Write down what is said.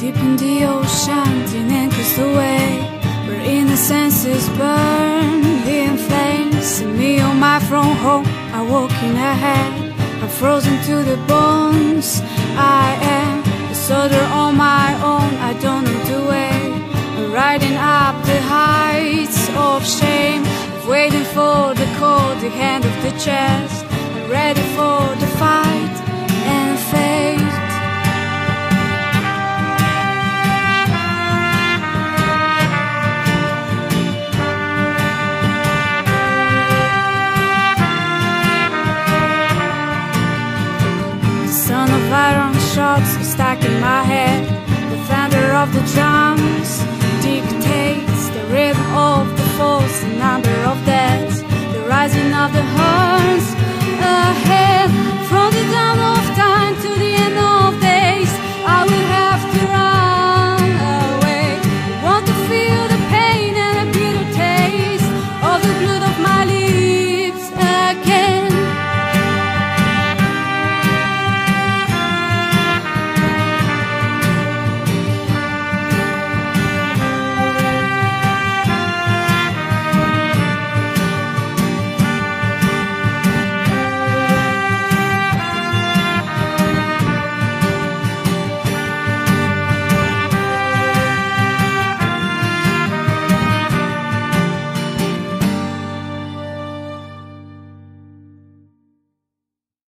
deep in the ocean, in and away, where innocence is burned in flames. And me on my front home, I walk in ahead, I'm frozen to the bones. I am a soldier on my own, I don't know the way. I'm riding up the heights of shame, waiting for the call, the hand of the chest, I'm ready for the fight shots are stuck in my head. The thunder of the drums dictates the rhythm of the falls, the number of deaths, the rising of the